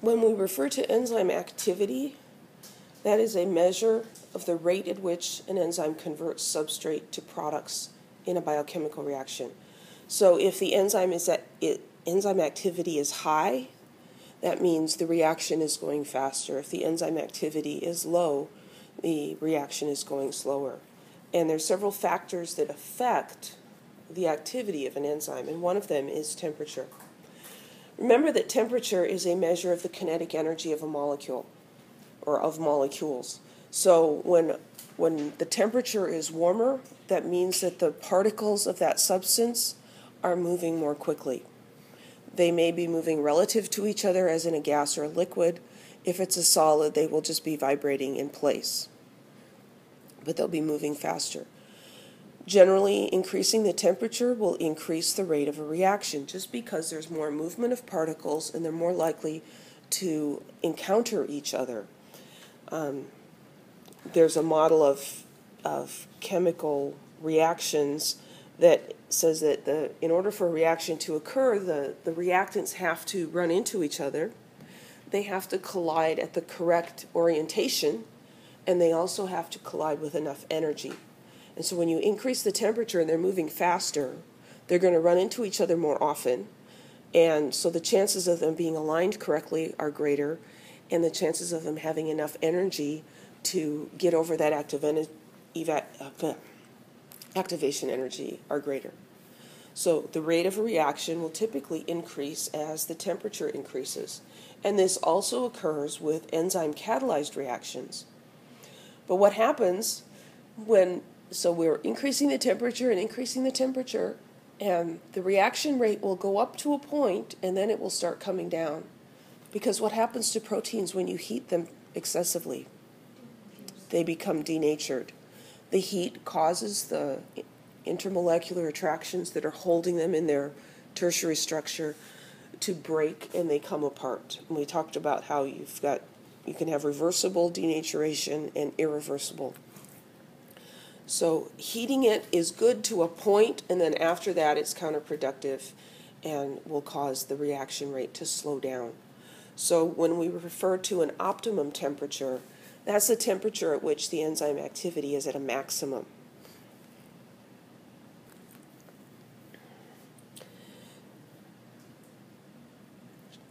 When we refer to enzyme activity, that is a measure of the rate at which an enzyme converts substrate to products in a biochemical reaction. So if the enzyme is at it, enzyme activity is high, that means the reaction is going faster. If the enzyme activity is low, the reaction is going slower. And there are several factors that affect the activity of an enzyme, and one of them is temperature. Remember that temperature is a measure of the kinetic energy of a molecule or of molecules. So when when the temperature is warmer, that means that the particles of that substance are moving more quickly. They may be moving relative to each other as in a gas or a liquid. If it's a solid, they will just be vibrating in place. But they'll be moving faster. Generally, increasing the temperature will increase the rate of a reaction just because there's more movement of particles and they're more likely to encounter each other. Um, there's a model of, of chemical reactions that says that the, in order for a reaction to occur, the, the reactants have to run into each other. They have to collide at the correct orientation, and they also have to collide with enough energy. And so when you increase the temperature and they're moving faster, they're going to run into each other more often. And so the chances of them being aligned correctly are greater, and the chances of them having enough energy to get over that active en- eva- uh, activation energy are greater. So the rate of a reaction will typically increase as the temperature increases. And this also occurs with enzyme catalyzed reactions. But what happens when so we're increasing the temperature and increasing the temperature, and the reaction rate will go up to a point and then it will start coming down. Because what happens to proteins when you heat them excessively? They become denatured. The heat causes the intermolecular attractions that are holding them in their tertiary structure to break and they come apart. And we talked about how you've got you can have reversible denaturation and irreversible so heating it is good to a point, and then after that, it's counterproductive and will cause the reaction rate to slow down. So when we refer to an optimum temperature, that's the temperature at which the enzyme activity is at a maximum.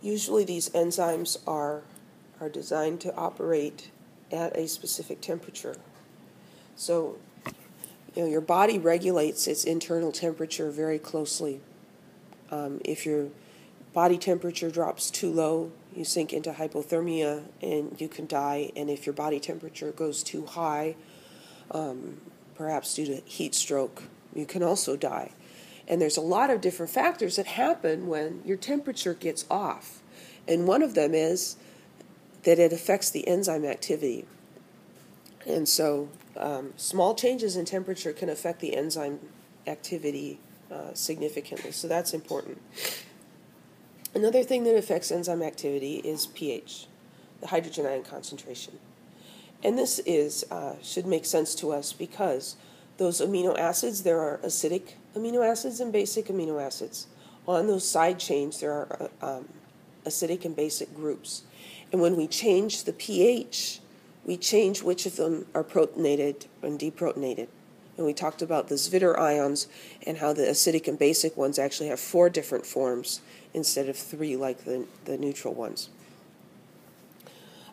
Usually these enzymes are, are designed to operate at a specific temperature. So you know, your body regulates its internal temperature very closely. Um, if your body temperature drops too low, you sink into hypothermia and you can die. And if your body temperature goes too high, um, perhaps due to heat stroke, you can also die. And there's a lot of different factors that happen when your temperature gets off. And one of them is that it affects the enzyme activity. And so um, small changes in temperature can affect the enzyme activity uh, significantly, so that's important. Another thing that affects enzyme activity is pH, the hydrogen ion concentration. And this is uh, should make sense to us because those amino acids, there are acidic amino acids and basic amino acids. On those side chains, there are uh, um, acidic and basic groups. And when we change the pH we change which of them are protonated and deprotonated. And we talked about the Zwitter ions and how the acidic and basic ones actually have four different forms instead of three like the, the neutral ones.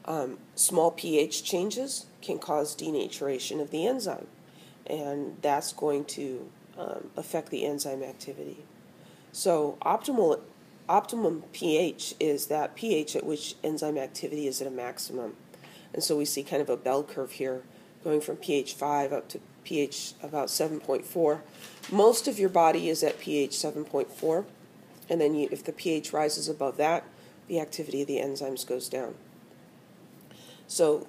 Um, small pH changes can cause denaturation of the enzyme, and that's going to um, affect the enzyme activity. So optimal optimum pH is that pH at which enzyme activity is at a maximum. And so we see kind of a bell curve here going from pH 5 up to pH about 7.4. Most of your body is at pH 7.4, and then you, if the pH rises above that, the activity of the enzymes goes down. So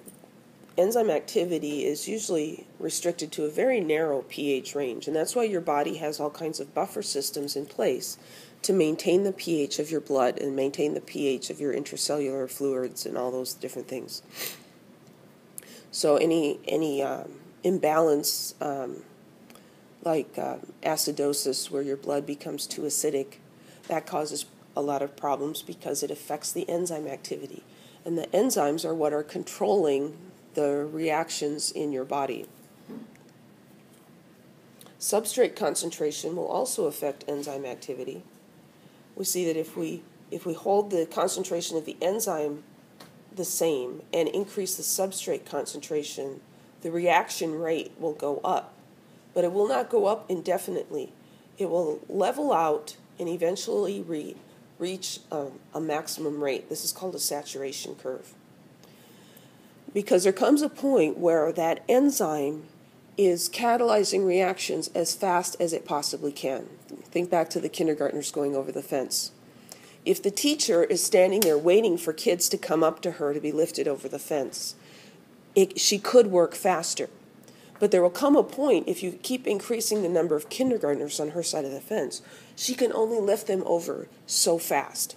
enzyme activity is usually restricted to a very narrow pH range, and that's why your body has all kinds of buffer systems in place to maintain the pH of your blood and maintain the pH of your intracellular fluids and all those different things. So any any um, imbalance, um, like uh, acidosis, where your blood becomes too acidic, that causes a lot of problems because it affects the enzyme activity. And the enzymes are what are controlling the reactions in your body. Substrate concentration will also affect enzyme activity. We see that if we if we hold the concentration of the enzyme the same and increase the substrate concentration, the reaction rate will go up. But it will not go up indefinitely. It will level out and eventually re- reach um, a maximum rate. This is called a saturation curve. Because there comes a point where that enzyme is catalyzing reactions as fast as it possibly can. Think back to the kindergartners going over the fence. If the teacher is standing there waiting for kids to come up to her to be lifted over the fence, it, she could work faster. But there will come a point, if you keep increasing the number of kindergartners on her side of the fence, she can only lift them over so fast.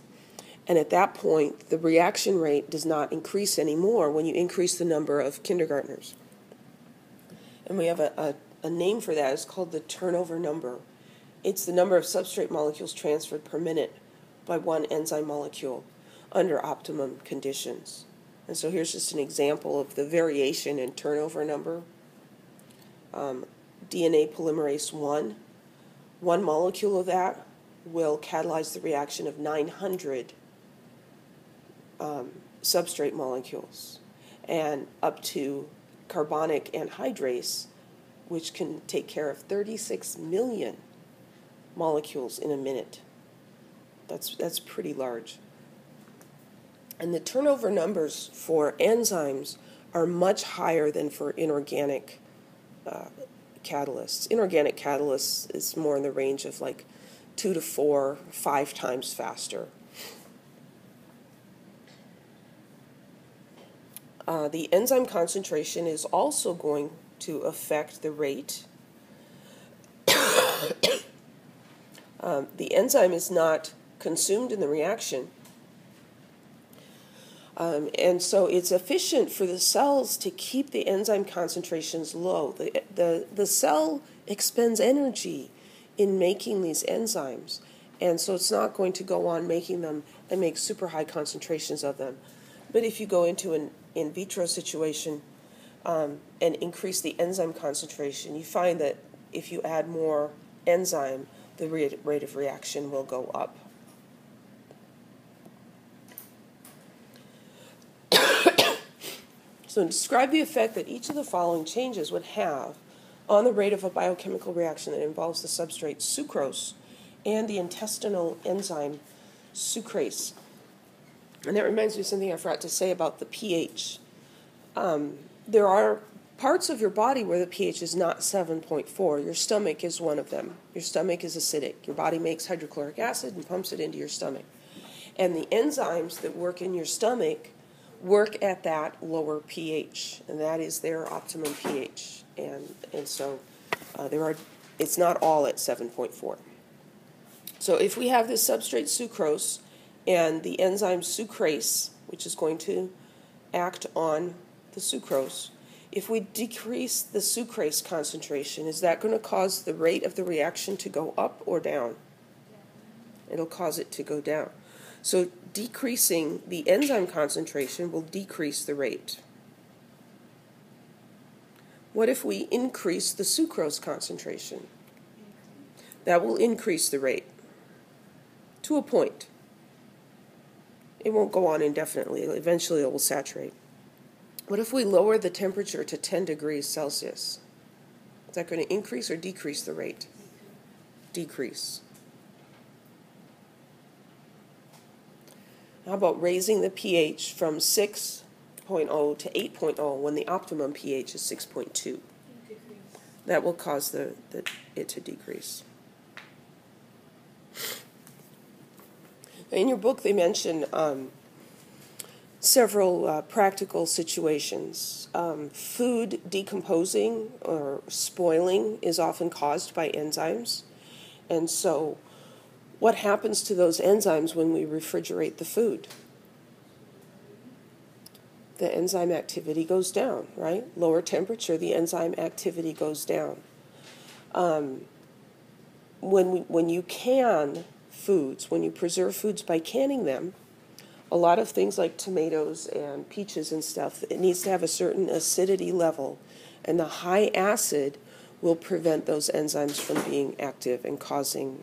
And at that point, the reaction rate does not increase anymore when you increase the number of kindergartners. And we have a, a, a name for that. It's called the turnover number. It's the number of substrate molecules transferred per minute by one enzyme molecule under optimum conditions. And so here's just an example of the variation in turnover number. Um, DNA polymerase 1, one molecule of that will catalyze the reaction of 900 um, substrate molecules and up to carbonic anhydrase, which can take care of 36 million molecules in a minute. That's, that's pretty large. And the turnover numbers for enzymes are much higher than for inorganic uh, catalysts. Inorganic catalysts is more in the range of like two to four, five times faster. Uh, the enzyme concentration is also going to affect the rate. um, the enzyme is not consumed in the reaction. Um, and so it's efficient for the cells to keep the enzyme concentrations low. The, the, the cell expends energy in making these enzymes, and so it's not going to go on making them and make super high concentrations of them. But if you go into an in vitro situation um, and increase the enzyme concentration, you find that if you add more enzyme, the rate, rate of reaction will go up. So describe the effect that each of the following changes would have on the rate of a biochemical reaction that involves the substrate sucrose and the intestinal enzyme sucrase. And that reminds me of something I forgot to say about the pH. Um, there are parts of your body where the pH is not 7.4. Your stomach is one of them. Your stomach is acidic. Your body makes hydrochloric acid and pumps it into your stomach. And the enzymes that work in your stomach work at that lower pH, and that is their optimum pH. And, and so uh, there are, it's not all at 7.4. So if we have this substrate sucrose and the enzyme sucrase, which is going to act on the sucrose, if we decrease the sucrase concentration, is that going to cause the rate of the reaction to go up or down? It'll cause it to go down. So decreasing the enzyme concentration will decrease the rate. What if we increase the sucrose concentration? That will increase the rate to a point. It won't go on indefinitely. Eventually, it will saturate. What if we lower the temperature to 10 degrees Celsius? Is that going to increase or decrease the rate? Decrease. How about raising the pH from 6.0 to 8.0 when the optimum pH is 6.2? That will cause the, the, it to decrease. In your book, they mention um, several uh, practical situations. Um, food decomposing or spoiling is often caused by enzymes. And so, what happens to those enzymes when we refrigerate the food? The enzyme activity goes down, right? Lower temperature, the enzyme activity goes down. Um, when, we, when you can foods, when you preserve foods by canning them, a lot of things like tomatoes and peaches and stuff, it needs to have a certain acidity level. And the high acid will prevent those enzymes from being active and causing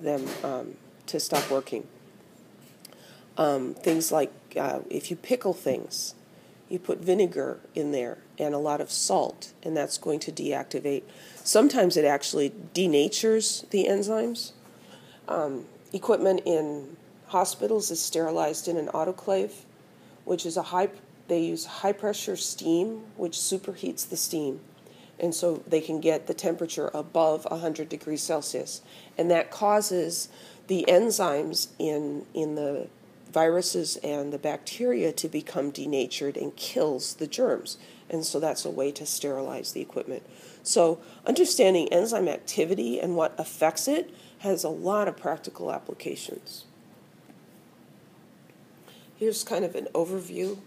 them um, to stop working. Um, things like uh, if you pickle things, you put vinegar in there and a lot of salt, and that's going to deactivate. Sometimes it actually denatures the enzymes. Um, equipment in hospitals is sterilized in an autoclave, which is a high, they use high pressure steam, which superheats the steam. And so they can get the temperature above 100 degrees Celsius. And that causes the enzymes in, in the viruses and the bacteria to become denatured and kills the germs. And so that's a way to sterilize the equipment. So understanding enzyme activity and what affects it has a lot of practical applications. Here's kind of an overview,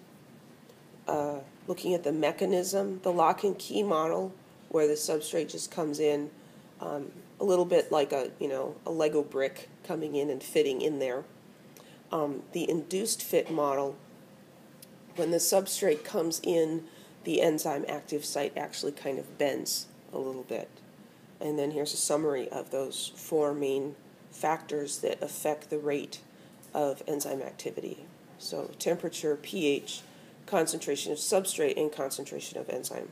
uh, looking at the mechanism, the lock and key model, where the substrate just comes in um, a little bit like a you know a Lego brick coming in and fitting in there um, the induced fit model, when the substrate comes in, the enzyme active site actually kind of bends a little bit. And then here's a summary of those four main factors that affect the rate of enzyme activity. So temperature, pH, concentration of substrate, and concentration of enzyme.